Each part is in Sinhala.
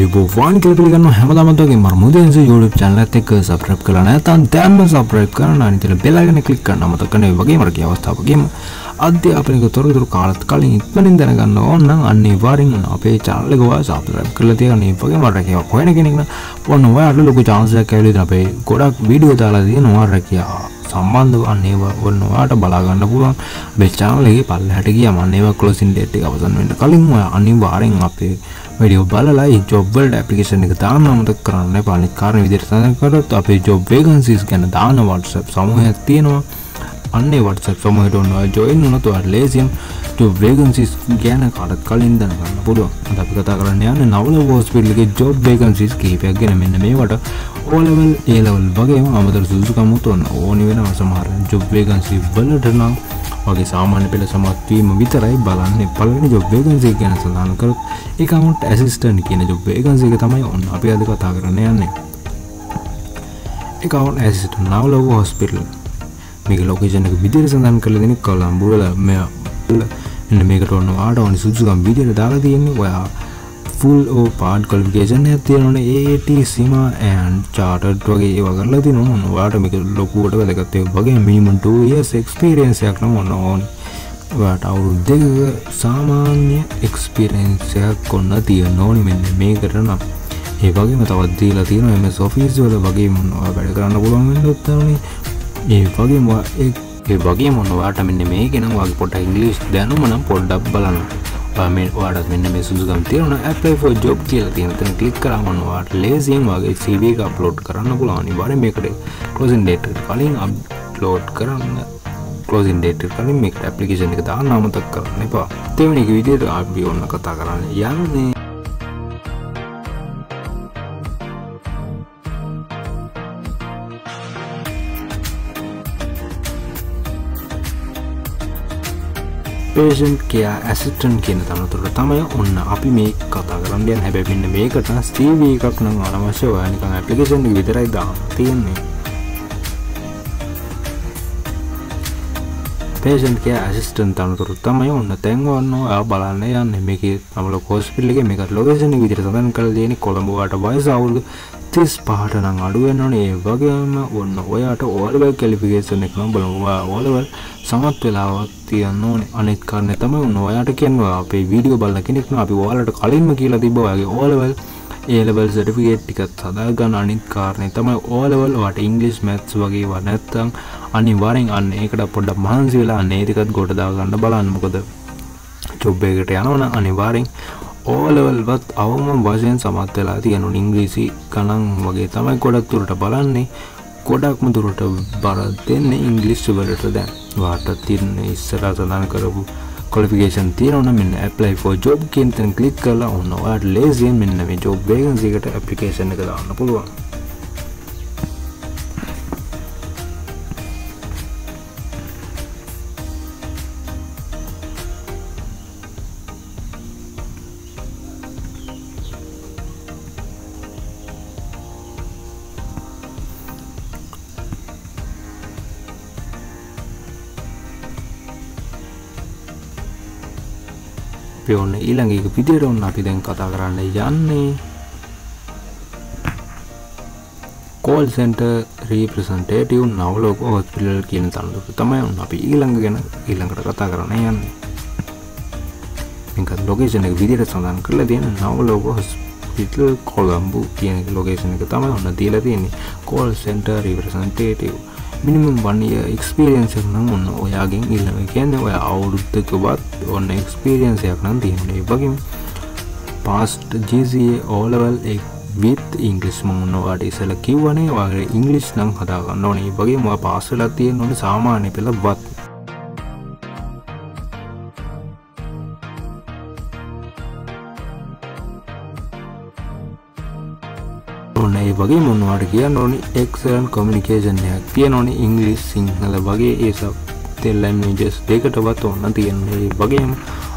අයිබෝවාන් කියල පිළිගන්න හැමදමතගේ මර්මුදන්ස YouTube චැනලත් එක්ක සබ්‍රප් කළ නැතන් තැම්ම සබ්‍රයිප් කරන අනිතල බෙලාගෙන කලික් කරන්න අමතකන වගේ මරගේ අවස්ථාවගේම අධ්‍යාපනක තොරතුරු කාලත් කලින් ඉක්මනින් දැනගන්න ඕන්න අන්නේ වාරින් අපේ චාලකවා සබ්‍රයිප් කල තියන්නේ වගේ මරකව හොයන කෙනෙක්න ඔන්න ඔයාට ලොකු චාන්සයක් ඇවලි අපේ ගොඩක් වීඩියෝ දාලා තිය නොවා රැකයා සම්බන්ධ වන්නේවා ඔන්නවාට බලාගන්න පුළුවන්. බෙච්චානලගේ පල් හැටගිය මන්නේව කලොසින් ඩේට්ි අවසන් වෙන්න කලින් ඔය අනිවාරෙන් අපේ වැඩියෝ බලලා ජොබ්වල්ඩ ඇපිකේෂන් එක දාන්න අමතක් කරන්න පානිත් කාරණ විදිර සඳකරත් අපේ ජොබ් වේගන්සිස් ගැන දාන වටසප් සමහයක් තියෙනවා. අන්නේ වටසප් සමහට ඔන්නවා ජොයින් වනතුවට ලේසියම් ජොබ් වේගන්සිස් ගැන කාඩත් කලින් දනගන්න පුළුවන්. අපි කතා කරන්න යන්න නවල හෝස්පිල්ලගේ ජොබ් වේගන්සිස් කහිපයක් ගැන. මෙන්න මේවට ඕලවල් ඒලවල් වගේ අමතර සුසුකමුත් ඔන්න ඕනි වෙන සමහර ජොබ් වේගන්සි වලටනම් වගේ සාමාන්‍ය පෙළ සමත්වීම විතරයි බලන්න. පලනි ජොබ් වේගන්සේ ගැන සඳහන් කරත් එකමුට ඇසිස්ටන් කියන ජොබ් වේගන්සේක තමයි ඔන්න අපි අද කතා කරන්න යන්නේ. එකවුන් ඇසිට නවලව හොස්පිටල් මේක ලෝකේෂනක විදිර සඳන් කළ දෙනෙ කොළම්බුවල මෙ එන්න මේකට ඔන්න වාට ඕනි සුදුසුකම් විදිර දාලා තියෙන්නේ. ඔයා ෆුල් ඕ පාඩ් කොලිකේෂන් ඇතියනන ඒට සිම ඇන් චාටට් වගේ ඒ වගරලා ති නොන්න වාට මික ලොකුවට වැදගත්තය වගේ. මීමට එක්ස්පිරියන්සයක් නම් ඔන්න ඕන්. වාට අවුරු දෙක සාමාන්‍ය එක්ස්පිරෙන්න්සයක් කොන්න තිය නෝනි මෙන්න මේ කරනම් ඒ වගේම තවත් දීලා තියෙන එම සොෆිස් වල වගේ මොන්නවා වැඩ කරන්න පුළුවන් ොත්තනේ ඒ වගේ ඒ වගේ මොන්නවාට මෙන්න මේ ගෙන වගේ පොට ඉංගලිස් දැනුම නම් පොඩ්ඩක් බලන්න. මේ වාඩත් මෙන්න මේ සුදුකම් තියෙන ඇපයි ෝ ජොබ් කියල තියෙනතන කලික් කරමන්නවාට ලේසියෙන් වගේ සීවක අප්ලෝඩ් කරන්න පුලානි බර මේකට කලෝසින් ඩේට කලින් අප්ලෝඩ් කරන්න. කලෝසින් ඩේට කලින් මේ ඇපලිකේෂන් එක දාන්න අමතක් කරන්න එපා. තෙවනික විදියට අපි ඔන්න කතා කරන්න යන්නේ. පේෂන් කයා ඇසිටන් කියන තනතුරට තමයි ඔන්න අපි මේ කතා කරන්ඩයන් හැබැපින්න මේකට ස්ටීවී එකක් නම් අනවශ්‍ය ඔයනිකං ඇපලිකේෂන් විතරයි දාන්න තියෙන්නේ. පේෂන්ගේ ඇසිස්ටන් තනතුරු තමයි ඔන්න තැන්වන්න ඔයා බලන්න යන්න. මේක තමල කෝස්පිල්ලගේ මේක ලොකේෂන විදිර සඳන් කල දෙන කොළඹවාට වයසවුල්ග තිස් පහටනං අඩුවෙන්වන ඒ වගේම ඔන්න ඔයාට ඕලවල් කෙලිපිගේෂන එක නම් බලවා ඕලවල් සමත් වෙලාවත් තියන්න ඕන. අනෙත් කරන්න තම ඔන්න ඔයාට කියන්නවා අපේ වීඩියෝ බල්ල කෙනෙක්න අපි ඕලට කලින්ම කියලා තිබවාගේ ඕලවල් ඒලවල් සටිෆිකේට් ටිකත් සදාගන්න අනිත් කාරණය තමයි ඕලවල් වට ඉංගලිස් මැත්ස් වගේ වනැත්තං අනිවාරෙන් අන්න ඒකට පොඩ්ඩ මහන්සි වෙලා නේතිකත් ගොඩදාගන්න බලන්න. මොකද චොබ්බයකට යනවන අනිවාරෙන් ඕලවල්වත් අවම වශයෙන් සමත් වෙලා තියෙනු ඉංග්‍රීසි ගණන් වගේ තමයි ගොඩක් තුරට බලන්නේ. ගොඩක්ම දුරට බර දෙන්න ඉංගලිස් වලට දැන්. වාට තිරන්න ඉස්සරා සඳන කරපු කොලිෆිකේෂන් තියරන මෙන්න ඇපලයි ෝ ජොබ් කෙන්තන් කලික් කරලා ඔන්නවාට ලේසියෙන් මෙන්න මේ ජොබ් වේගන්සිකට ඇපලිකේෂන් එක දාන්න පුළුවන්. අපි ඔන්න ඊළඟ එක විදියට ඔන්න අපි දැන් කතා කරන්න යන්නේ call centre representative Navaloka hospital කියන තන්දුක තමයි ඔන්න අපි ඊළඟ ගැන ඊළඟට කතා කරන්න යන්නේ. මේක ලොකේෂන එක විදියට සඳහන් කරලා තියෙන නවලෝක හොස්පිටල් කොළම්බු කියන ලොකේෂන එක තමයි ඔන්න දීලා තියෙන්නේ. කෝල් සෙන්ට රීප්‍රසන්ටේටව් මිනිමම් වනිය එක්ස්පිරියන්සක් නම් ඔන්න ඔයාගෙන් ඉල්ලම කියන්න ඔය අවුරුද්ධකවත් ඔන්න එක්ස්පිරියන්සයක් නම් තියන්නේ වගේම පාස්ට ජීසියේ ඕලවල් එක් විත් ඉංගලිස් මුන්නවාට ඉසල කිව්වනේ. වගේ ඉංගලිස් නම් හදාගන්න ඕනේ. වගේ ම පාසලත් තියෙන් ඕන සාමාන්‍ය පෙළ වත්. ඔන්න ඒ වගේ මොන්නවාට කියන්න ඕනි? එක්සරන් කොමිනිකේෂන්යක් තිය නොනි ඉංගලිස් සිංහල වගේ ඒසක් තෙල්ලන්ජස් දෙකටවත් ඔන්න තියෙන්නේ. වගේම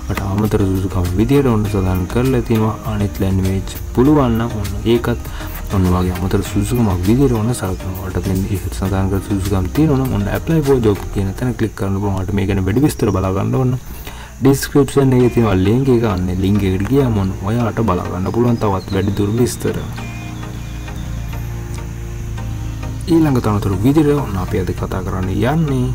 අට අමතර සුසුකම් විදියට ඔන්න සඳන් කරල තිනවා. අනිත් ලැන්වේච් පුළුවන්න ඔන්න ඒකත් ඔන්න වගේ අමතර සුසුකමක් විදිර ඔන්න සලකනවට ඉහ සඳන්ක සුසුකම් තියන ඔන්න ඇපලයි පෝ ජොක් කියන තැන කලික් කරන්න මට මේ ගැන වැඩි විස්තර බලාගන්න ඔන්න ඩිස්ක්‍රපෂන් එක තිව ලිංක එක අන්න ලිංක එකට ගිය මොන් ඔයාට බලාගන්න පුළුවන්. තවත් වැඩි දුර විස්තර. ඊළඟ තනතුරු විදිර ඔන්න අපි අද කතා කරන්න යන්නේ.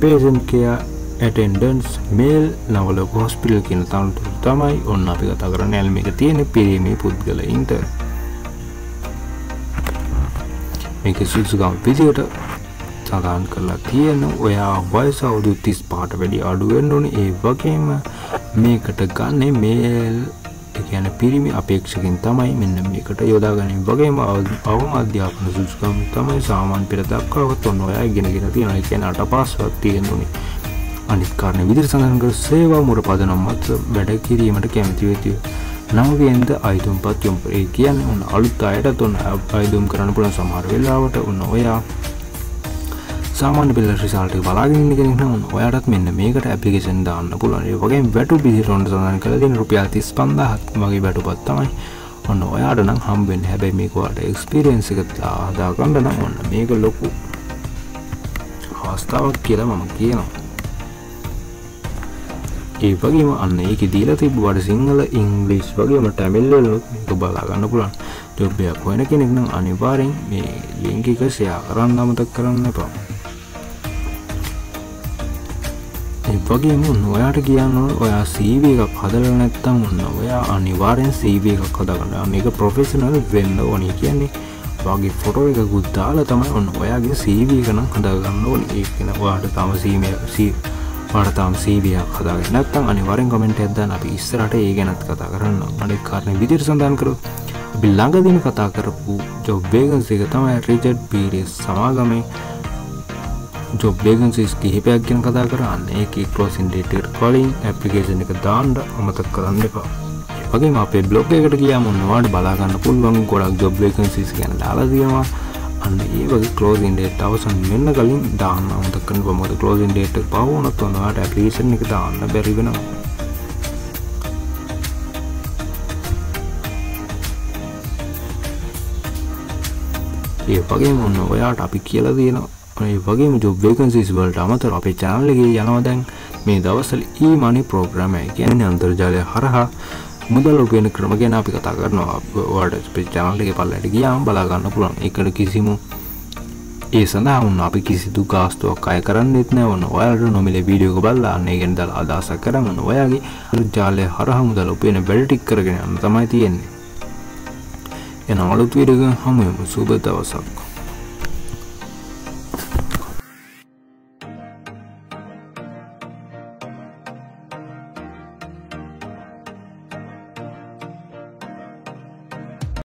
පේසන්කය ඇටෙන්ඩන්ස් මේල් නවල හොස්පිල් කියන තනතුරු තමයි ඔන්න අපි කතා කරන්න ඇල්ම එක තියෙන පිරීමේ පුද්ගලයින්ට. මේක සිසුගම් විදියට සඳහන් කරලා තියෙන ඔයා වයස අවුදු තිස් පාට වැඩි අඩුවෙන් ඕන. ඒ වගේම මේකට ගන්න මේල් කියන පිරිමි අපේක්ෂකින් තමයි මෙන්න මේකට යොදාගනින් වගේම අවම අධ්‍යාපන සුස්කම් තමයි සාමාන් පෙර දක්කාවත් ඔන්න ඔයා ගෙනගෙන තියෙන කියනට පස්වත් තියෙන්නුනේ අනිත්කාරණ විදිර සඳහන්කර සේවා මුර පදනම් මත වැඩ කිරීමට කැමතිවෙතිය නවගෙන්ද අයිතුම් පත් යොම් ඒ කියන්න ඔන්න අලුත් අයට ඔන්න අයිදුම් කරන්න පුළන් සමහර වෙලාවට ඔන්න ඔයා සාමාන්‍ය පෙල් රිසාල්ට බලාගෙන කෙනෙන ඔයාටත් මෙන්න මේකට ඇපිකේෂන් දාන්න පුලන් වගේ වැටු පිහිරොන්ට සඳන් කලදින රුපියල් තිස් පන්දහත් වගේ වැටු පත්තමයි ඔන්න ඔයාට නම් හම්බෙන් හැබැයි මේකවාට එක්ස්පිරියන්ස එකත් ආදාගණ්ඩ නම් ඔන්න මේක ලොකු අවස්ථාවක් කියලා මම කියනවා. ඒ වගේම අන්න ඒක දීලා තිබ්බට සිංහල ඉංගලිස් වගේම ටැමිල්ලලුත් මේක බලාගන්න පුළන් ජොබ්බයක් හොයන කෙනෙක් නම් අනිවාරෙන් මේ ලිංකික සයා කරන්න අමතක් කරන්න එපා. වගේම ඔයාට කියන්න ඔයා සීව එකක් හදල නැත්තම් ඔන්න ඔයා අනිවාරෙන් සීව එකක් හදගන්න. මේක ප්‍රොෆෙෂනල් වෙන්න ඕනි. කියන්නේ වගේ ෆොටෝ එක ගුද්දාල තමයි ඔන්න ඔයාගේ සීවී කනම් හදාගන්න ඕන. ඒකෙන ඔයාට තම සීම පටතාම් සීවියක් හදාගෙන නැත්තම් අනිවරෙන් කොමෙන්ට ඇදන්න අපි ඉස්සරට ඒ ගැනත් කතා කරන්න. අනෙක් කාරණ විදිර සඳන් කරු අපි ළඟදින කතා කරපු ජොබ්බේගන්සේක තමයි රිජඩ් පීරිස් සමාගමේ ජොබ් බේගන්සිස් කිහිපයක් ගැන කතා කරන්න ඒක කලෝසින් ඩේට කලින් ඇපිකේෂන් එක දාන්ඩ අමතක් කරන්න එපා. වගේ අපේ බ්ලොග් එකට කියා මොන්නවාට බලාගන්න පුළුවන් ගොඩක් ජොබ් බේකන්සිස් ගැන දාලාදවා අන්න ඒ වගේ කලෝසින් ඩේට අවසන් වෙන්න කලින් දාන්න අමතකන පමොද කලෝසින් ඩේට පවුනත් වන්නවාට ඇපිකේෂන් එක දාන්න බැරිවෙනවා ඒ වගේ මොන්න ඔයාට අපි කියලා තියෙනවා ඒ වගේම ජොබ් වේකන්සිස් වලට අමතර අපේ චැනල්ලගේ යනවා. දැන් මේ දවස්සල ඒ මනි ප්‍රෝග්‍රම කියන්නේ අන්තර්ජාලය හරහා මුදල් උපයන ක්‍රම ගැන අපි කතා කරනවා. වාට චනල්ලගේ පල්ලට ගියාම් බලාගන්න පුළන් එකට කිසිමු ඒ සඳහා උන්න අපි කිසිදු ගාස්තුවක් අය කරන්න එත්න ඔන්න ඔයාට නොමිල වීඩියෝක බල්ලාන්නේ ගෙන් දල් අදස කරන්න ඔයාගේ ජාලය හරහ මුදල් උපයන වැඩටික් කරගෙන යන්න තමයි තියෙන්නේ. එන අලුත් වීඩක හමුයමු සුබ දවසක්.